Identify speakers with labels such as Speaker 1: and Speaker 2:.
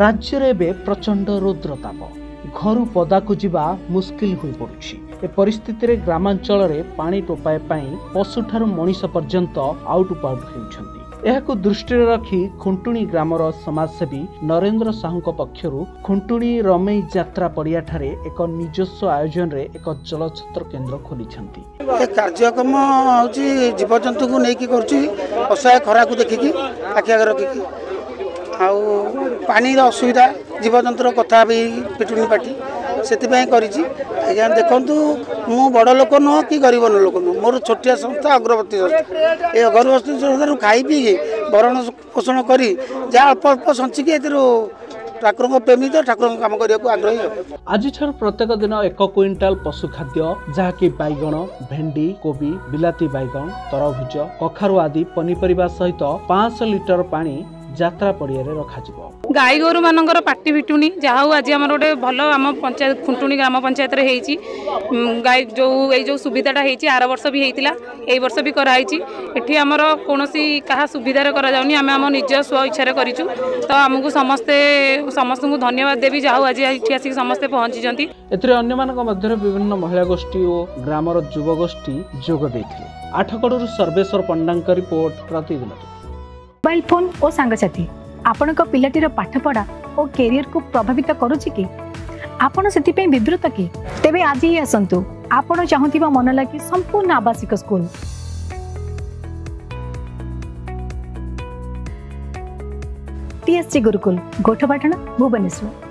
Speaker 1: ରାଜ୍ୟରେ ଏବେ ପ୍ରଚଣ୍ଡ ରୌଦ୍ରତାପ। ଘରୁ ପଦାକୁ ଯିବା ମୁସ୍କିଲ ହୋଇପଡୁଛି। ଏ ପରିସ୍ଥିତିରେ ଗ୍ରାମାଞ୍ଚଳରେ ପାଣି ଟୋପାଏ ପାଇଁ ପଶୁଠାରୁ ମଣିଷ ପର୍ଯ୍ୟନ୍ତ ଆଉଟ ପାଉଟ ହେଉଛନ୍ତି। ଏହାକୁ ଦୃଷ୍ଟିରେ ରଖି ଖୁଣ୍ଟୁଣି ଗ୍ରାମର ସମାଜସେବୀ ନରେନ୍ଦ୍ର ସାହୁଙ୍କ ପକ୍ଷରୁ ଖୁଣ୍ଟୁଣି ରମେଇ ଯାତ୍ରା ପଡ଼ିଆଠାରେ ଏକ ନିଜସ୍ୱ ଆୟୋଜନରେ ଏକ ଚଳଚ୍ଚିତ୍ର କେନ୍ଦ୍ର ଖୋଲିଛନ୍ତି।
Speaker 2: କାର୍ଯ୍ୟକ୍ରମ ହେଉଛି ଜୀବଜନ୍ତୁଙ୍କୁ ନେଇକି କରୁଛି ଅସହାୟ ଖରାକୁ ଦେଖିକି ଆଖି ଆଗରେ ରଖିକି। ଆଉ ପାଣିର ଅସୁବିଧା ଜୀବଜନ୍ତୁର କଥା ବି ପିଟୁଣି ପାଟି ସେଥିପାଇଁ କରିଛି। ଆଜ୍ଞା ଦେଖନ୍ତୁ ମୁଁ ବଡ଼ ଲୋକ ନୁହଁ କି ଗରିବ ଲୋକ ନୁହଁ ମୋର ଛୋଟିଆ ସଂସ୍ଥା ଅଗ୍ରବର୍ତ୍ତୀ ସଂସ୍ଥା। ଏ ଅଗରବତୀ ସଂସ୍ଥାରୁ ଖାଇ ପିଇକି ଭରଣ ପୋଷଣ କରି ଯାହା ଅଳ୍ପ ଅଳ୍ପ ସଞ୍ଚିକି ଏଥିରୁ ଠାକୁରଙ୍କ ପ୍ରେମୀ ତ ଠାକୁରଙ୍କ କାମ କରିବାକୁ ଆଗ୍ରହୀ
Speaker 1: ଆଜିଠାରୁ ପ୍ରତ୍ୟେକ ଦିନ ଏକ କୁଇଣ୍ଟାଲ ପଶୁ ଖାଦ୍ୟ ଯାହାକି ବାଇଗଣ ଭେଣ୍ଡି କୋବି ବିଲାତି ବାଇଗଣ ତରଭୁଜ କଖାରୁ ଆଦି ପନିପରିବା ସହିତ ପାଞ୍ଚଶହ ଲିଟର ପାଣି ଯାତ୍ରା ପଡ଼ିଆରେ ରଖାଯିବ
Speaker 3: ଗାଈ ଗୋରୁ ମାନଙ୍କର ପାଟି ଫିଟୁନି ଯାହା ହଉ ଆଜି ଆମର ଗୋଟେ ଭଲ ଆମ ପଞ୍ଚାୟତ ଖୁଣ୍ଟୁଣି ଗ୍ରାମ ପଞ୍ଚାୟତରେ ହେଇଛି ଉମ୍, ଗାଈ ଯେଉଁ ଏଇ ଯେଉଁ ସୁବିଧାଟା ହେଇଛି ଆର ବର୍ଷ ବି ହେଇଥିଲା ଏଇ ବର୍ଷ ବି କରାହେଇଛି ଏଠି ଆମର କୌଣସି କାହା ସୁବିଧାରେ କରାଯାଉନି ଆମେ ଆମ ନିଜ ସ୍ୱ ଇଚ୍ଛାରେ କରିଛୁ ତ ଆମକୁ ସମସ୍ତେ ସମସ୍ତଙ୍କୁ ଧନ୍ୟବାଦ ଦେବି ଯାହା ହଉ ଆଜି ଏଠି ଆସିକି ସମସ୍ତେ ପହଞ୍ଚିଛନ୍ତି
Speaker 1: ଏଥିରେ ଅନ୍ୟମାନଙ୍କ ମଧ୍ୟରେ ବିଭିନ୍ନ ମହିଳା ଗୋଷ୍ଠୀ ଓ ଗ୍ରାମର ଯୁବ ଗୋଷ୍ଠୀ ଯୋଗ ଦେଇଥିଲେ ଆଠଗଡ଼ରୁ ସର୍ବେଶ୍ୱର ପଣ୍ଡାଙ୍କ ରିପୋର୍ଟ ପ୍ରତିଦିନ
Speaker 4: ମୋବାଇଲ ଫୋନ୍ ଓ ସାଙ୍ଗସାଥୀ ଆପଣଙ୍କ ପିଲାଟିର ପାଠପଢ଼ା ଓ କ୍ୟାରିୟରକୁ ପ୍ରଭାବିତ କରୁଛି କି? ଆପଣ ସେଥିପାଇଁ ବିବ୍ରତ କି? ତେବେ ଆଜି ହିଁ ଆସନ୍ତୁ। ଆପଣ ଚାହୁଁଥିବା ମନ ଲାଗି ସମ୍ପୂର୍ଣ୍ଣ ଆବାସିକ ସ୍କୁଲ। ଟିଏସ୍ସି ଗୁରୁକୁଲ ଗୋଠପାଟଣା ଭୁବନେଶ୍ୱର।